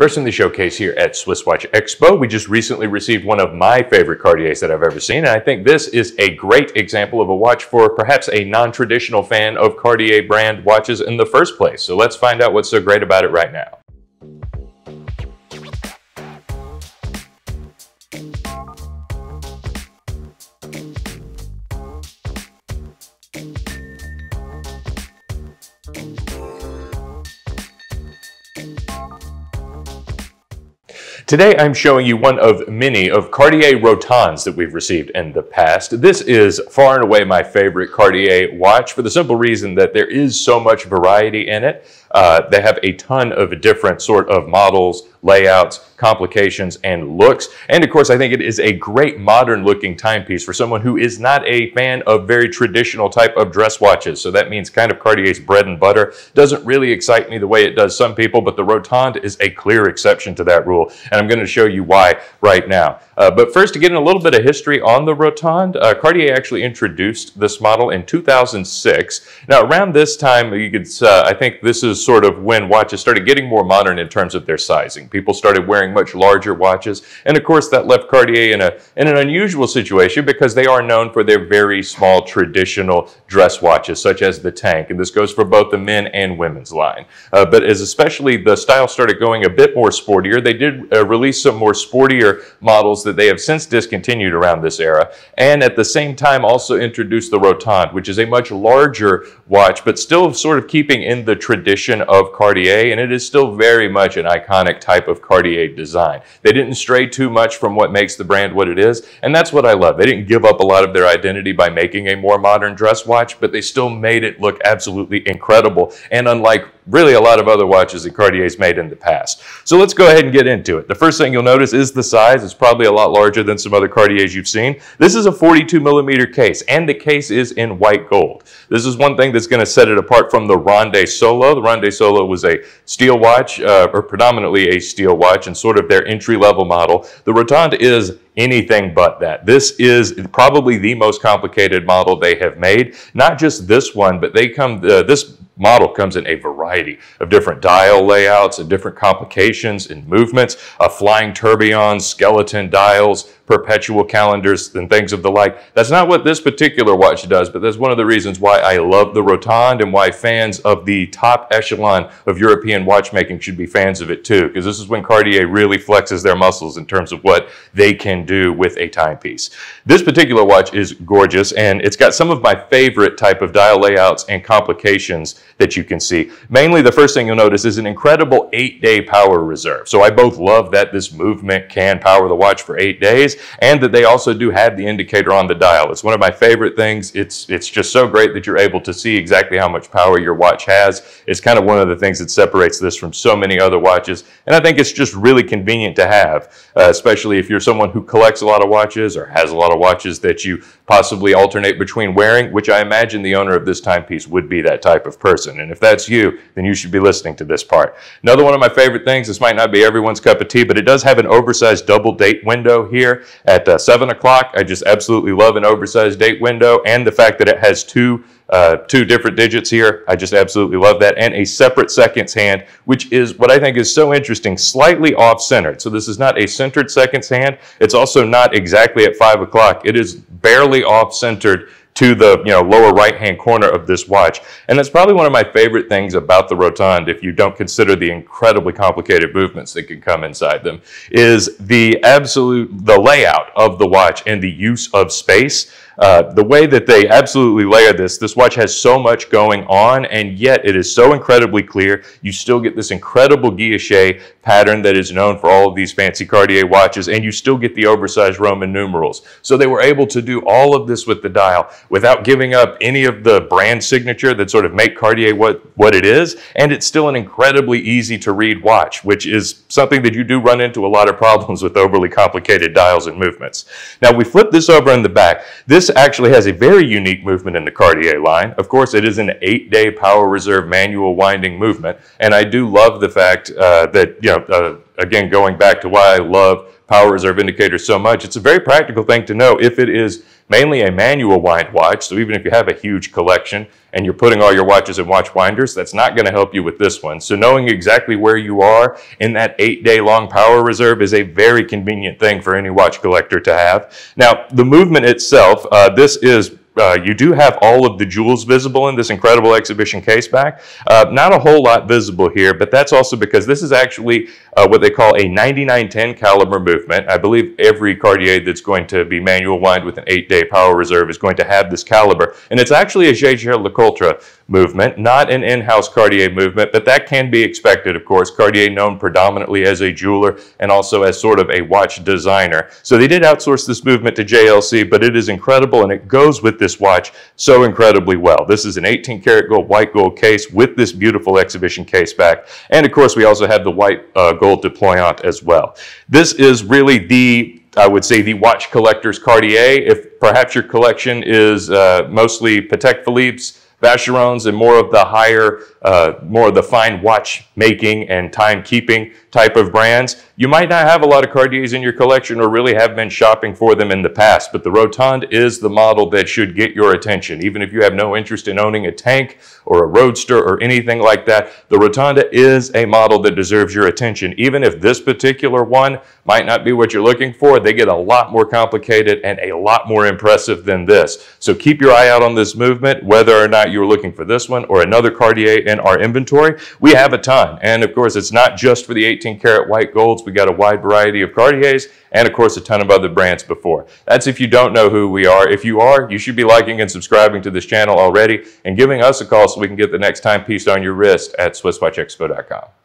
First in the showcase here at Swiss Watch Expo, we just recently received one of my favorite Cartiers that I've ever seen, and I think this is a great example of a watch for perhaps a non-traditional fan of Cartier brand watches in the first place. So let's find out what's so great about it right now. Today I'm showing you one of many of Cartier Rotondes that we've received in the past. This is far and away my favorite Cartier watch for the simple reason that there is so much variety in it. Uh, they have a ton of different sort of models, layouts, complications, and looks. And of course, I think it is a great modern looking timepiece for someone who is not a fan of very traditional type of dress watches. So that means kind of Cartier's bread and butter. Doesn't really excite me the way it does some people, but the Rotonde is a clear exception to that rule. And I'm going to show you why right now. Uh, but first, to get in a little bit of history on the Rotonde, uh, Cartier actually introduced this model in 2006. Now, around this time, you could, uh, I think this is sort of when watches started getting more modern in terms of their sizing. People started wearing much larger watches. And of course, that left Cartier in, a, in an unusual situation because they are known for their very small traditional dress watches, such as the Tank. And this goes for both the men and women's line. Uh, but as especially the style started going a bit more sportier, they did uh, release some more sportier models that they have since discontinued around this era. And at the same time, also introduced the Rotonde, which is a much larger watch, but still sort of keeping in the tradition of Cartier. And it is still very much an iconic type of Cartier design. They didn't stray too much from what makes the brand what it is. And that's what I love. They didn't give up a lot of their identity by making a more modern dress watch, but they still made it look absolutely incredible. And unlike really a lot of other watches that Cartier's made in the past. So let's go ahead and get into it. The first thing you'll notice is the size. It's probably a lot larger than some other Cartiers you've seen. This is a 42 millimeter case, and the case is in white gold. This is one thing that's going to set it apart from the Ronde Solo. The Ronde Solo was a steel watch, uh, or predominantly a steel watch, and sort of their entry-level model. The Rotonde is anything but that. This is probably the most complicated model they have made. Not just this one, but they come, uh, this model comes in a variety of different dial layouts and different complications and movements, a flying tourbillon, skeleton dials, perpetual calendars and things of the like. That's not what this particular watch does, but that's one of the reasons why I love the Rotonde and why fans of the top echelon of European watchmaking should be fans of it too, because this is when Cartier really flexes their muscles in terms of what they can do with a timepiece. This particular watch is gorgeous and it's got some of my favorite type of dial layouts and complications that you can see. Mainly the first thing you'll notice is an incredible eight day power reserve. So I both love that this movement can power the watch for eight days and that they also do have the indicator on the dial. It's one of my favorite things. It's, it's just so great that you're able to see exactly how much power your watch has. It's kind of one of the things that separates this from so many other watches. And I think it's just really convenient to have, uh, especially if you're someone who collects a lot of watches or has a lot of watches that you possibly alternate between wearing, which I imagine the owner of this timepiece would be that type of person. And if that's you, then you should be listening to this part. Another one of my favorite things, this might not be everyone's cup of tea, but it does have an oversized double date window here at uh, 7 o'clock. I just absolutely love an oversized date window and the fact that it has two uh, two different digits here. I just absolutely love that. And a separate seconds hand, which is what I think is so interesting, slightly off-centered. So this is not a centered seconds hand. It's also not exactly at 5 o'clock. It is barely off-centered to the you know lower right hand corner of this watch. And that's probably one of my favorite things about the Rotonde, if you don't consider the incredibly complicated movements that can come inside them, is the absolute, the layout of the watch and the use of space. Uh, the way that they absolutely layer this, this watch has so much going on, and yet it is so incredibly clear. You still get this incredible guilloche pattern that is known for all of these fancy Cartier watches, and you still get the oversized Roman numerals. So they were able to do all of this with the dial without giving up any of the brand signature that sort of make Cartier what, what it is, and it's still an incredibly easy to read watch, which is something that you do run into a lot of problems with overly complicated dials and movements. Now we flip this over in the back. This actually has a very unique movement in the Cartier line. Of course, it is an eight-day power reserve manual winding movement, and I do love the fact uh, that, you know, uh, again, going back to why I love power reserve indicators so much, it's a very practical thing to know if it is mainly a manual wind watch. So even if you have a huge collection and you're putting all your watches in watch winders, that's not going to help you with this one. So knowing exactly where you are in that eight day long power reserve is a very convenient thing for any watch collector to have. Now, the movement itself, uh, this is uh, you do have all of the jewels visible in this incredible exhibition case back. Uh, not a whole lot visible here, but that's also because this is actually uh, what they call a 9910 caliber movement. I believe every Cartier that's going to be manual wind with an eight-day power reserve is going to have this caliber. And it's actually a Jaeger-LeCoultre movement, not an in-house Cartier movement, but that can be expected, of course. Cartier known predominantly as a jeweler and also as sort of a watch designer. So they did outsource this movement to JLC, but it is incredible and it goes with this watch so incredibly well. This is an 18 karat gold white gold case with this beautiful exhibition case back. And of course, we also have the white uh, gold deployant as well. This is really the I would say the watch collector's Cartier. If perhaps your collection is uh, mostly Patek Philippe's, Vacherons and more of the higher, uh, more of the fine watchmaking and timekeeping type of brands. You might not have a lot of Cartiers in your collection or really have been shopping for them in the past, but the Rotonde is the model that should get your attention. Even if you have no interest in owning a tank or a roadster or anything like that, the Rotonde is a model that deserves your attention. Even if this particular one might not be what you're looking for, they get a lot more complicated and a lot more impressive than this. So keep your eye out on this movement, whether or not you're looking for this one or another Cartier in our inventory. We have a ton. And of course, it's not just for the 18 karat white golds. We got a wide variety of Cartiers and of course a ton of other brands before. That's if you don't know who we are. If you are, you should be liking and subscribing to this channel already and giving us a call so we can get the next timepiece on your wrist at SwissWatchExpo.com.